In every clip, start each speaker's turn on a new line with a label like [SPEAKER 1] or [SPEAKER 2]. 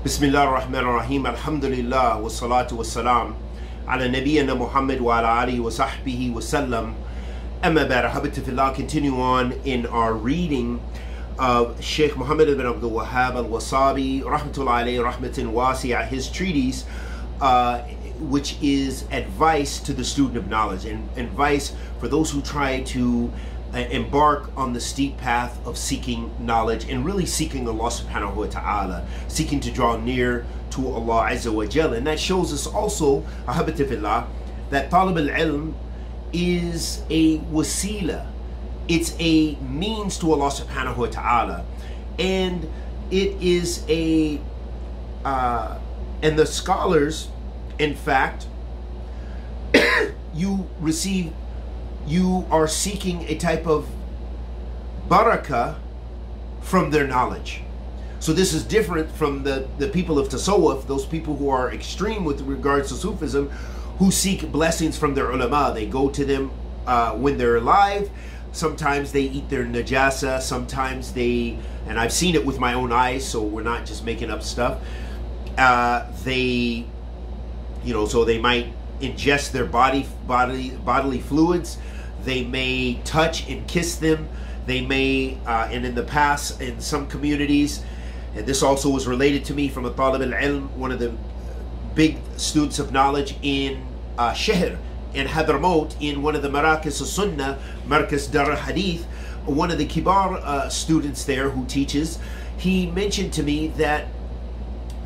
[SPEAKER 1] Bismillah ar-Rahman ar-Rahim. Alhamdulillah wa salatu wa salam ala nabiyyina Muhammad wa ala alihi wa sahbihi wa sallam. Amma ba'd, continue on in our reading of Sheikh Muhammad ibn Abdul Wahhab al-Wasabi, rahmatullahi alayhi, rahmatin wasi'ah, his treatise, uh, which is advice to the student of knowledge and advice for those who try to embark on the steep path of seeking knowledge and really seeking Allah subhanahu wa ta'ala, seeking to draw near to Allah Azza wa Jal. And that shows us also, ahabatifillah, that talib al-ilm is a wasila. It's a means to Allah subhanahu wa ta'ala. And it is a, uh, and the scholars, in fact, you receive you are seeking a type of barakah from their knowledge. So this is different from the, the people of Tasawwuf, those people who are extreme with regards to Sufism, who seek blessings from their ulama. They go to them uh, when they're alive. Sometimes they eat their najasa. Sometimes they, and I've seen it with my own eyes, so we're not just making up stuff. Uh, they, you know, so they might ingest their body, body, bodily fluids they may touch and kiss them. They may, uh, and in the past, in some communities, and this also was related to me from a talib al-ilm, one of the big students of knowledge in uh, in Hadramaut, in one of the Marakis Sunnah, Markaz Dar Hadith, one of the Kibar uh, students there who teaches, he mentioned to me that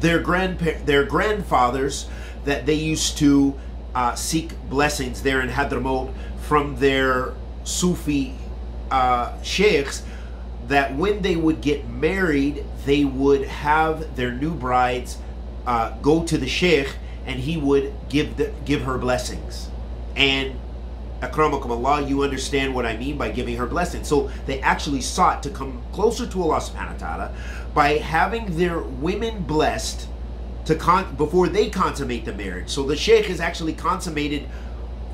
[SPEAKER 1] their grandpa- their grandfathers that they used to uh, seek blessings there in Hadramaut from their Sufi uh, sheikhs that when they would get married, they would have their new brides uh, go to the sheikh and he would give the, give her blessings. And akramakum Allah, you understand what I mean by giving her blessings. So they actually sought to come closer to Allah subhanahu wa ta'ala by having their women blessed to con- before they consummate the marriage. So the sheikh is actually consummated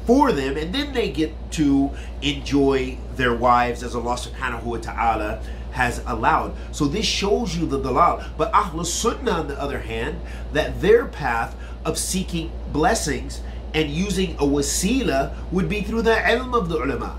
[SPEAKER 1] for them, and then they get to enjoy their wives as Allah subhanahu wa ta'ala has allowed. So this shows you the dalal. But Ahlul Sunnah, on the other hand, that their path of seeking blessings and using a wasila would be through the ilm of the ulama.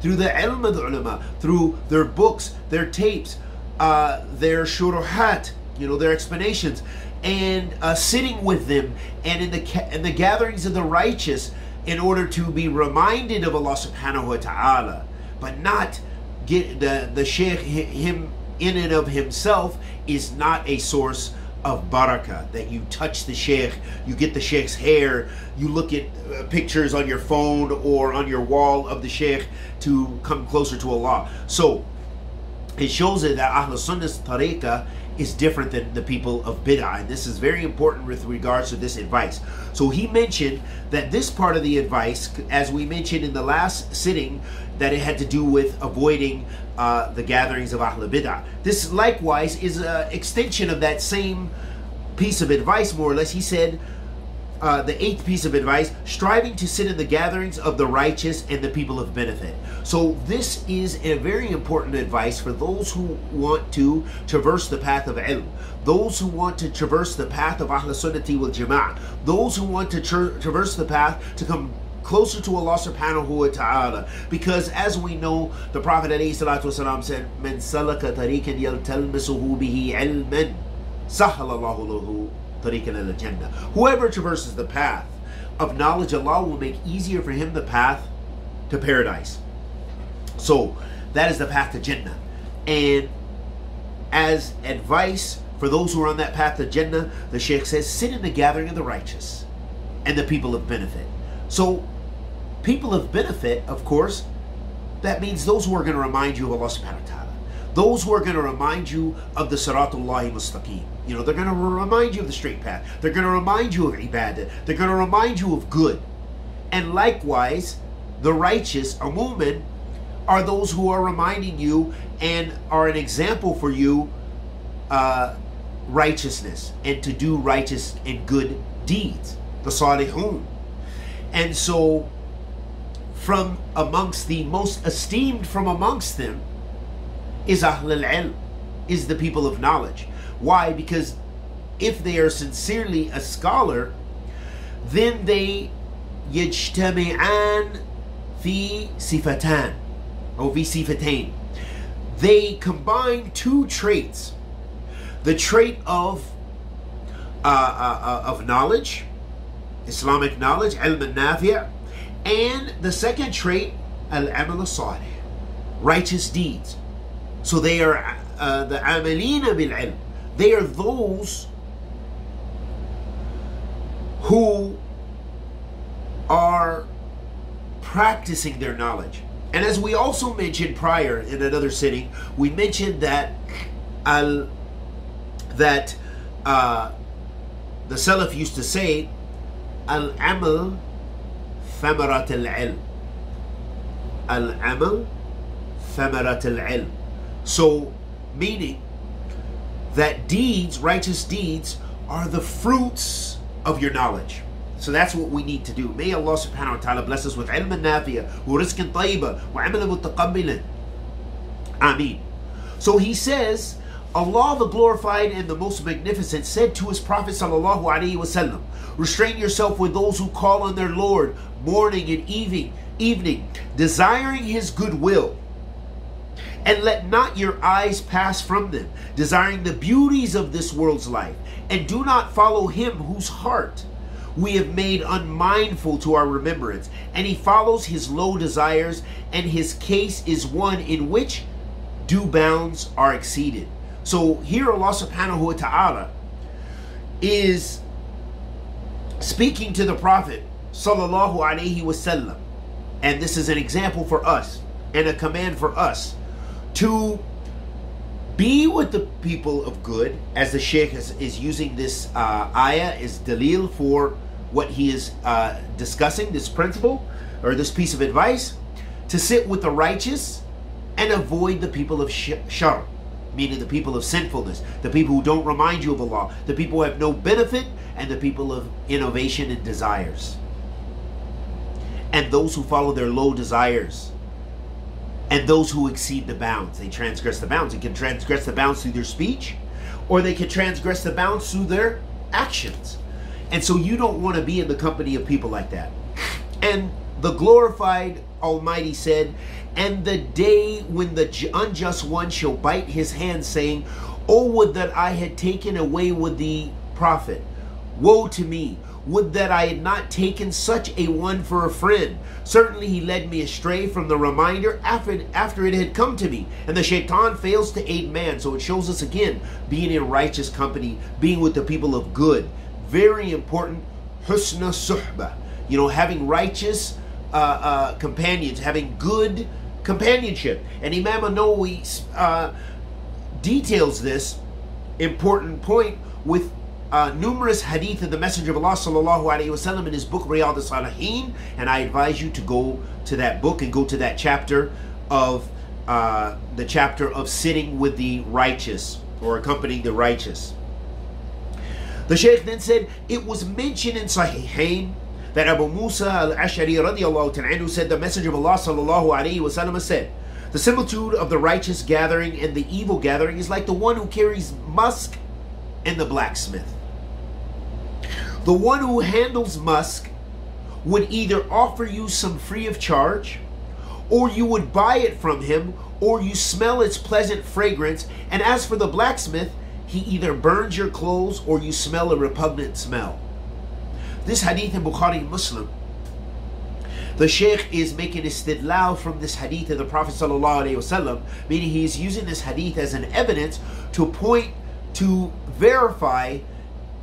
[SPEAKER 1] Through the ilm of the ulama, through their books, their tapes, uh, their shuruhat, you know, their explanations, and uh, sitting with them, and in the in the gatherings of the righteous, in order to be reminded of Allah subhanahu wa ta'ala, but not get the, the sheikh, him in and of himself is not a source of barakah that you touch the sheikh you get the sheikh's hair you look at uh, pictures on your phone or on your wall of the sheikh to come closer to allah. So it shows it that ahl sunnah's tariqah is different than the people of bid'ah and this is very important with regards to this advice so he mentioned that this part of the advice, as we mentioned in the last sitting, that it had to do with avoiding uh, the gatherings of Ahl Bid'ah. This likewise is an extension of that same piece of advice, more or less. He said, uh, the eighth piece of advice striving to sit in the gatherings of the righteous and the people of benefit so this is a very important advice for those who want to traverse the path of ilm those who want to traverse the path of Ahl Sunnati wal Jama'ah those who want to tra- traverse the path to come closer to Allah subhanahu wa ta'ala because as we know the Prophet ﷺ said من سلك طريقا يلتمسه به علما سهل الله له tariqan jannah Whoever traverses the path of knowledge, Allah will make easier for him the path to paradise. So that is the path to Jannah. And as advice for those who are on that path to Jannah, the Sheikh says, sit in the gathering of the righteous and the people of benefit. So people of benefit, of course, that means those who are going to remind you of Allah subhanahu wa ta'ala. Those who are going to remind you of the Siratullahi Mustaqim. You know, they're going to remind you of the straight path. They're going to remind you of ibadah. They're going to remind you of good. And likewise, the righteous, a woman, are those who are reminding you and are an example for you uh, righteousness and to do righteous and good deeds. The salihun. And so, from amongst the most esteemed from amongst them is Ahl al-Ilm, is the people of knowledge. Why? Because if they are sincerely a scholar, then they يجتمعان في صفتان or في صفتين. They combine two traits. The trait of uh, uh, uh of knowledge, Islamic knowledge, ilm al and the second trait, al-amal salih righteous deeds. So they are uh, the amalina bil ilm. They are those who are practicing their knowledge. And as we also mentioned prior in another sitting, we mentioned that al that uh, the Salaf used to say al amal thamarat al ilm. Al amal thamarat al ilm. So, meaning that deeds, righteous deeds, are the fruits of your knowledge. So that's what we need to do. May Allah subhanahu wa ta'ala bless us with ilm nafiya, wa rizqan tayyiba, wa amalan mutaqabbilan. Ameen. So he says, Allah the glorified and the most magnificent said to his Prophet sallallahu alaihi wasallam, restrain yourself with those who call on their Lord morning and evening, evening, desiring his goodwill and let not your eyes pass from them, desiring the beauties of this world's life, and do not follow him whose heart we have made unmindful to our remembrance, and he follows his low desires, and his case is one in which due bounds are exceeded. So here Allah subhanahu wa ta'ala is speaking to the Prophet sallallahu alaihi wasallam, and this is an example for us and a command for us to be with the people of good, as the Sheikh is, is using this uh, ayah, is dalil for what he is uh, discussing, this principle or this piece of advice, to sit with the righteous and avoid the people of shar, meaning the people of sinfulness, the people who don't remind you of Allah, the people who have no benefit, and the people of innovation and desires. And those who follow their low desires and those who exceed the bounds. They transgress the bounds. They can transgress the bounds through their speech, or they can transgress the bounds through their actions. And so you don't want to be in the company of people like that. And the glorified Almighty said, And the day when the unjust one shall bite his hand, saying, Oh, would that I had taken away with the prophet. Woe to me! Would that I had not taken such a one for a friend. Certainly he led me astray from the reminder after, after it had come to me. And the shaitan fails to aid man. So it shows us again being in righteous company, being with the people of good. Very important. Husna suhba. You know, having righteous uh, uh, companions, having good companionship. And Imam Nawawi uh, details this important point with uh, numerous hadith of the Messenger of Allah sallallahu alaihi wasallam in his book Riyadh al-Salihin, and I advise you to go to that book and go to that chapter of uh, the chapter of sitting with the righteous or accompanying the righteous. The Shaykh then said it was mentioned in Sahihain that Abu Musa al-Ash'ari radiallahu ta'ala said the Messenger of Allah sallallahu alaihi wasallam said, the similitude of the righteous gathering and the evil gathering is like the one who carries musk and the blacksmith. The one who handles musk would either offer you some free of charge, or you would buy it from him, or you smell its pleasant fragrance. And as for the blacksmith, he either burns your clothes or you smell a repugnant smell. This hadith in Bukhari Muslim, the Sheikh is making istidlal from this hadith of the Prophet ﷺ, meaning he is using this hadith as an evidence to point, to verify,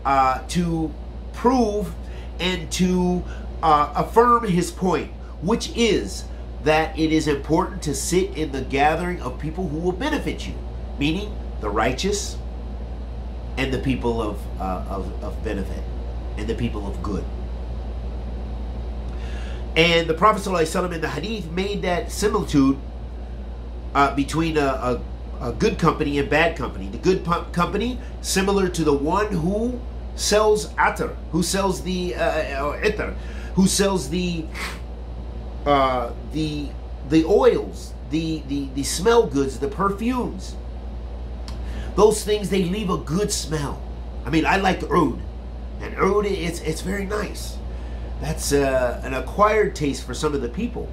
[SPEAKER 1] uh, to prove and to uh, affirm his point, which is that it is important to sit in the gathering of people who will benefit you, meaning the righteous and the people of, uh, of, of benefit and the people of good. And the Prophet ﷺ in the hadith made that similitude uh, between a, a, a, good company and bad company. The good company, similar to the one who sells atar, who sells the uh, uh itar, who sells the uh, the the oils, the, the the smell goods, the perfumes. Those things they leave a good smell, I mean, I like oud, and oud it's it's very nice. That's uh, an acquired taste for some of the people,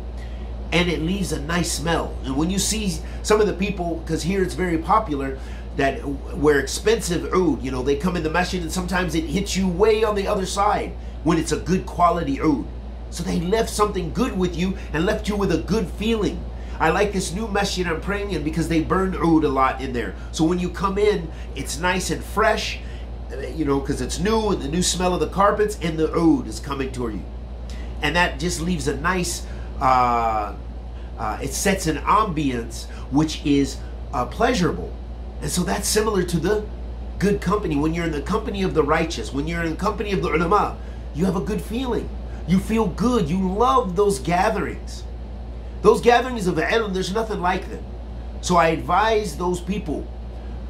[SPEAKER 1] and it leaves a nice smell. And when you see some of the people, because here it's very popular, that where expensive oud, you know, they come in the masjid and sometimes it hits you way on the other side when it's a good quality oud. So they left something good with you and left you with a good feeling. I like this new masjid I'm praying in because they burn oud a lot in there. So when you come in, it's nice and fresh, uh, you know, because it's new and the new smell of the carpets and the oud is coming toward you. And that just leaves a nice, uh, uh, it sets an ambience which is uh, pleasurable. And so that's similar to the good company. When you're in the company of the righteous, when you're in the company of the ulama, you have a good feeling. You feel good. You love those gatherings. Those gatherings of the ilm, there's nothing like them. So I advise those people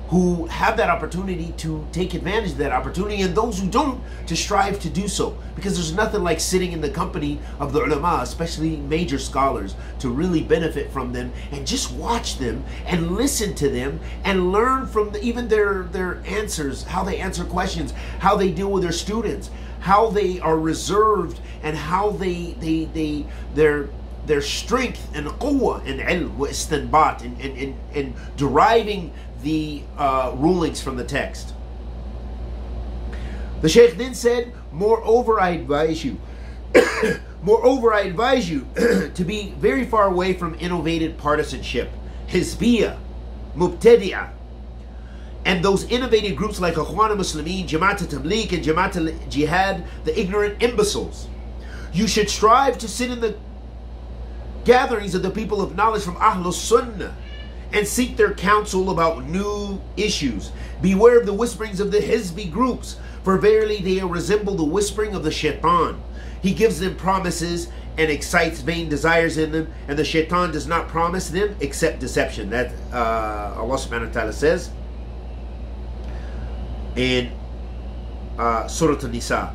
[SPEAKER 1] who have that opportunity to take advantage of that opportunity and those who don't to strive to do so. Because there's nothing like sitting in the company of the ulama especially major scholars to really benefit from them and just watch them and listen to them and learn from the, even their their answers how they answer questions how they deal with their students how they are reserved and how they they they their their strength and quwwah and ilm istinbat and, and, and, and deriving the uh, rulings from the text. The Sheikh then said, Moreover, I advise you, moreover, I advise you to be very far away from innovated partisanship, hizbiyah, mubtadi'ah, and those innovative groups like Ikhwan al-Muslimin, Jamaat al-Tabligh, and Jamaat al-Jihad, the ignorant imbeciles. You should strive to sit in the gatherings of the people of knowledge from Ahlul Sunnah and seek their counsel about new issues. Beware of the whisperings of the Hizbi groups, for verily they resemble the whispering of the shaitan. He gives them promises and excites vain desires in them, and the shaitan does not promise them except deception. That uh, Allah subhanahu wa ta'ala says in uh, Surah An-Nisa.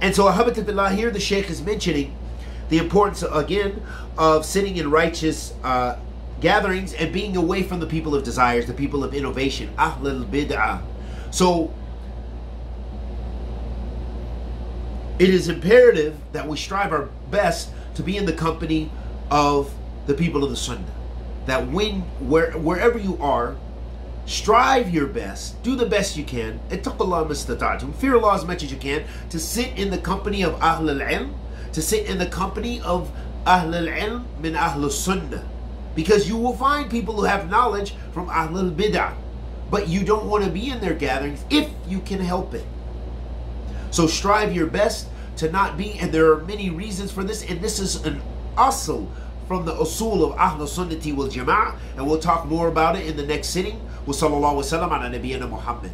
[SPEAKER 1] And so, Alhamdulillah, here the Shaykh is mentioning the importance, again, of sitting in righteous uh, gatherings and being away from the people of desires, the people of innovation, ahlul bid'ah. So it is imperative that we strive our best to be in the company of the people of the Sunnah. That when where wherever you are, strive your best, do the best you can, fear Allah as much as you can, to sit in the company of Ahlul Ilm, to sit in the company of Ahlul Ilm min Ahlul Sunnah because you will find people who have knowledge from Ahlul Bid'ah. But you don't want to be in their gatherings if you can help it. So strive your best to not be, and there are many reasons for this, and this is an asl from the usul of Ahlul Sunnati wal Jama'ah, and we'll talk more about it in the next sitting. Wa sallallahu wa sallam ala Muhammad.